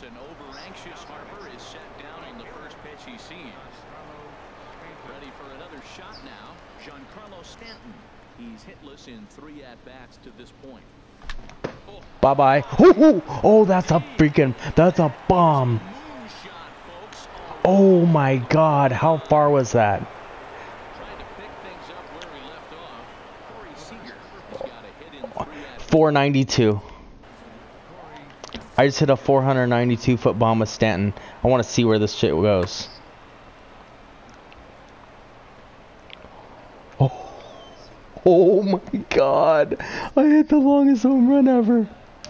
outs. An over-anxious Harper is set down on the first pitch he sees. Ready for another shot now. Giancarlo Stanton. He's hitless in three at-bats to this point. Oh, Bye bye. Oh, oh, that's a freaking, that's a bomb. Oh, my god, how far was that? trying to pick I just hit a 492 foot bomb with Stanton. I want to see where this shit goes. Oh. oh my god. I hit the longest home run ever.